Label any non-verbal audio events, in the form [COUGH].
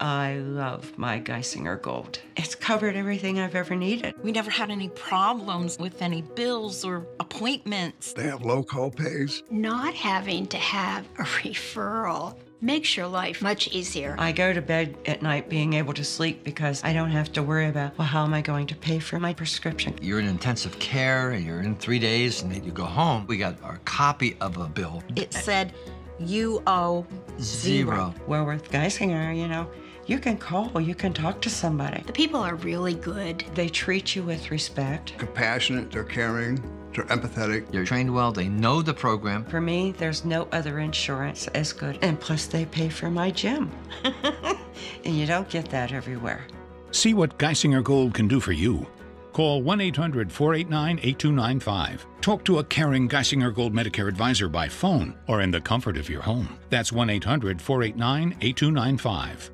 I love my Geisinger Gold. It's covered everything I've ever needed. We never had any problems with any bills or appointments. They have low co-pays. Not having to have a [LAUGHS] referral makes your life much easier. I go to bed at night being able to sleep because I don't have to worry about, well, how am I going to pay for my prescription? You're in intensive care and you're in three days and then you go home. We got our copy of a bill. It said, you owe zero. Zero. Well, with Geisinger, you know, you can call, you can talk to somebody. The people are really good. They treat you with respect. Compassionate, they're caring, they're empathetic. They're trained well, they know the program. For me, there's no other insurance as good. And plus, they pay for my gym. [LAUGHS] and you don't get that everywhere. See what Geisinger Gold can do for you. Call 1 800 489 8295. Talk to a caring Geisinger Gold Medicare advisor by phone or in the comfort of your home. That's 1 800 489 8295.